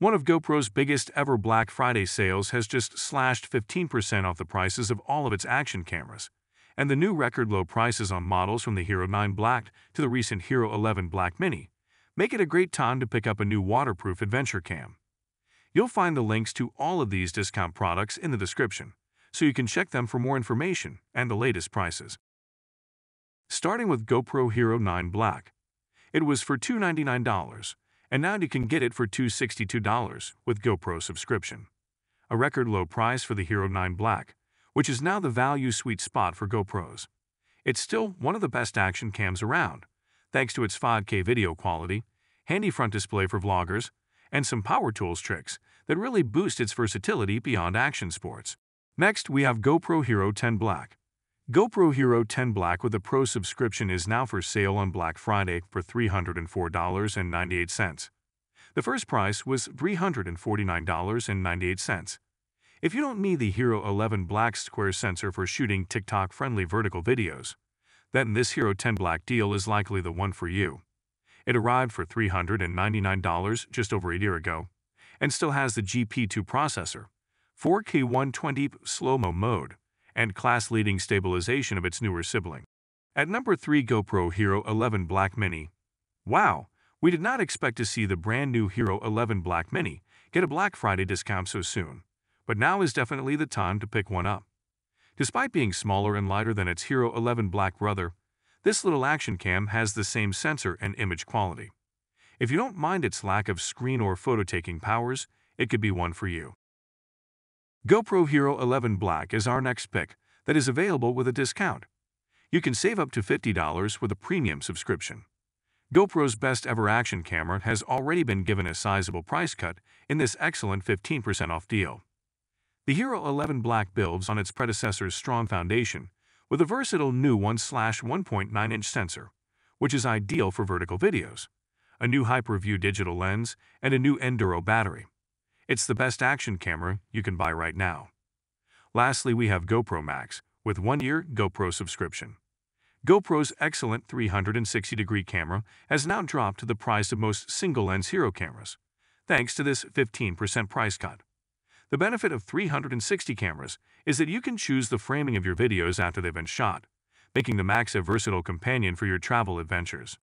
One of GoPro's biggest ever Black Friday sales has just slashed 15% off the prices of all of its action cameras, and the new record low prices on models from the Hero 9 Black to the recent Hero 11 Black Mini make it a great time to pick up a new waterproof adventure cam. You'll find the links to all of these discount products in the description, so you can check them for more information and the latest prices. Starting with GoPro Hero 9 Black. It was for $299, and now you can get it for $262 with GoPro subscription. A record low price for the Hero 9 Black, which is now the value sweet spot for GoPros. It's still one of the best action cams around, thanks to its 5K video quality, handy front display for vloggers, and some power tools tricks that really boost its versatility beyond action sports. Next, we have GoPro Hero 10 Black. GoPro Hero 10 Black with a Pro subscription is now for sale on Black Friday for $304.98. The first price was $349.98. If you don't need the Hero 11 Black square sensor for shooting TikTok-friendly vertical videos, then this Hero 10 Black deal is likely the one for you. It arrived for $399 just over a year ago, and still has the GP2 processor, 4K 120 slow-mo mode, and class-leading stabilization of its newer sibling. At number 3 GoPro Hero 11 Black Mini. Wow, we did not expect to see the brand new Hero 11 Black Mini get a Black Friday discount so soon, but now is definitely the time to pick one up. Despite being smaller and lighter than its Hero 11 Black brother, this little action cam has the same sensor and image quality. If you don't mind its lack of screen or photo-taking powers, it could be one for you. GoPro Hero 11 Black is our next pick that is available with a discount. You can save up to $50 with a premium subscription. GoPro's best ever action camera has already been given a sizable price cut in this excellent 15% off deal. The Hero 11 Black builds on its predecessor's strong foundation with a versatile new 1-1.9-inch sensor, which is ideal for vertical videos, a new HyperView digital lens, and a new Enduro battery. It's the best action camera you can buy right now. Lastly, we have GoPro Max with one-year GoPro subscription. GoPro's excellent 360-degree camera has now dropped to the price of most single-lens hero cameras, thanks to this 15% price cut. The benefit of 360 cameras is that you can choose the framing of your videos after they've been shot, making the Max a versatile companion for your travel adventures.